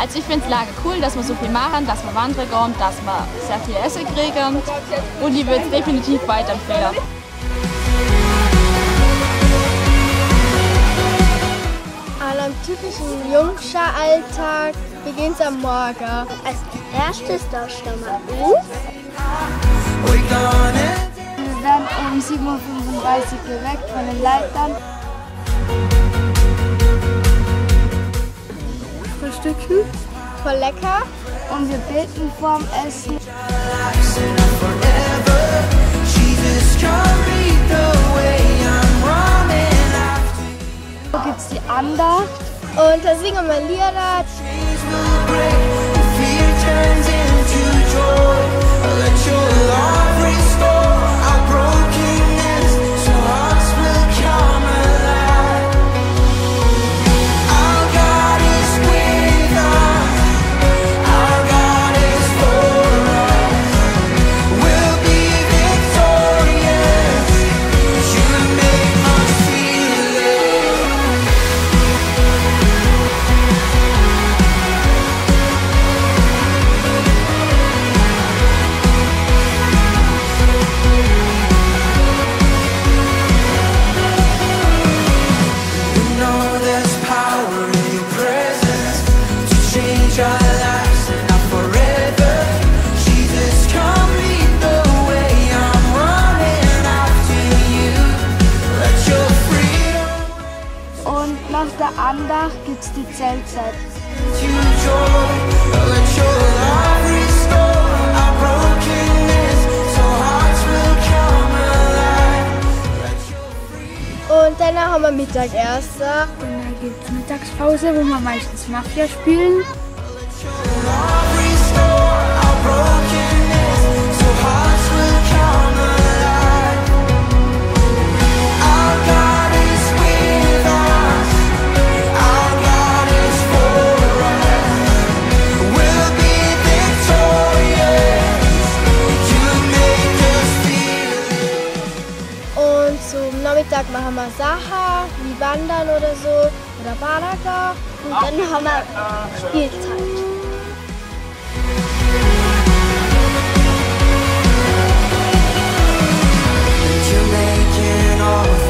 Also ich finde das Lager cool, dass wir so viel machen, dass wir wandern gehen, dass wir sehr viel Essen kriegen und ich würde es definitiv weiterempfehlen. An einem typischen Jungscher-Alltag beginnt am Morgen. Als erstes da stehen wir auf. Wir werden um 7.35 Uhr geweckt von den Leitern. Frühstücken. Voll lecker. Und wir beten vorm Essen. So gibt's die Andacht. Und da singen wir Lieder. Wir Mittagessen. Und dann gibt es Mittagspause, wo wir meistens Mafia spielen. Und zum Nachmittag machen wir Sachen, Wandern oder so, oder Badager. Und dann haben wir Spielzeit. You're making all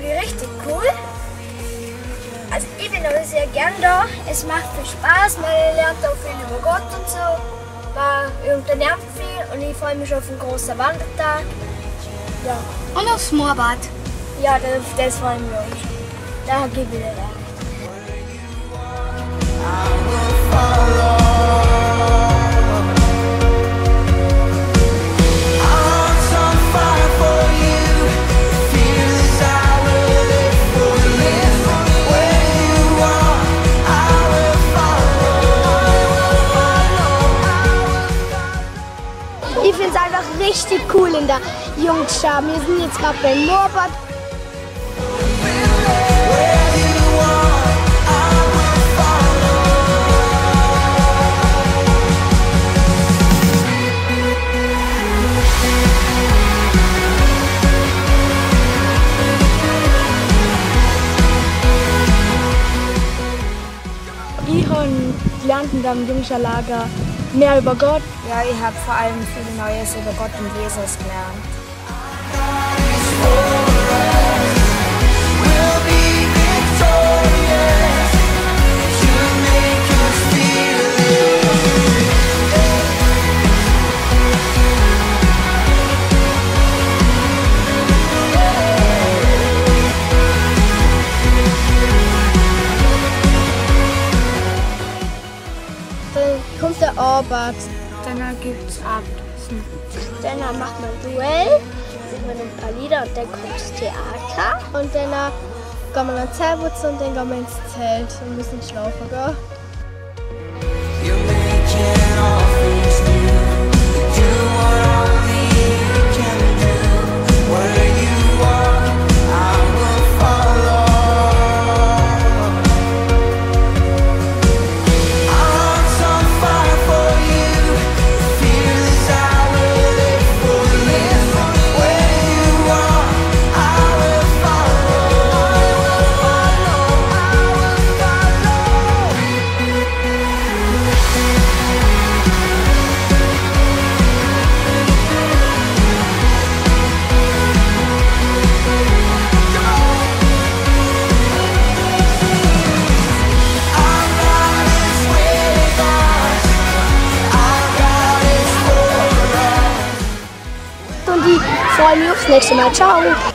Jungschullager richtig cool. Also ich bin aber sehr gern da. Es macht viel Spaß, man lernt auch viel über Gott und so. Man unternimmt viel und ich freue mich auf einen großen Wandertag. Ja, Und aufs Moorbad. ja das, das freue ich mich auch schon. Da gebe ich dir recht. Hearts richtig cool in der Jungschar. Wir sind jetzt gerade beim Moorbad. Ich habe gelernt in dem Jungscherlager mehr über Gott. Ja, ich habe vor allem viel Neues über Gott und Jesus gelernt. Arbeit. Dann gibt es Abendessen. Dann macht man ein Duell, singt man ein paar Lieder und dann kommt das Theater. Und dann gehen wir dann Zelt putzen und dann gehen wir ins Zelt und müssen schlafen gehen. Und ich freue mich aufs nächste Mal. Ciao!